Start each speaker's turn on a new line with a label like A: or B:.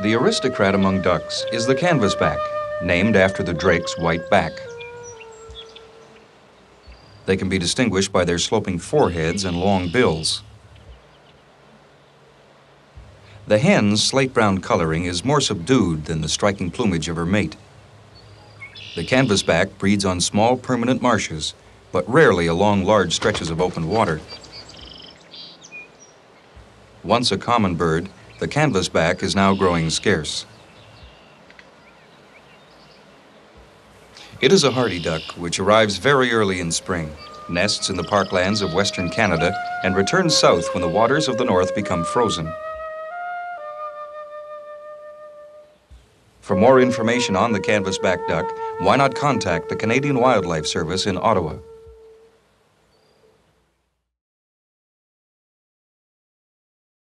A: The aristocrat among ducks is the canvasback, named after the drake's white back. They can be distinguished by their sloping foreheads and long bills. The hen's slate brown coloring is more subdued than the striking plumage of her mate. The canvasback breeds on small permanent marshes, but rarely along large stretches of open water. Once a common bird, the canvasback is now growing scarce. It is a hardy duck which arrives very early in spring, nests in the parklands of western Canada, and returns south when the waters of the north become frozen. For more information on the canvasback duck, why not contact the Canadian Wildlife Service in Ottawa?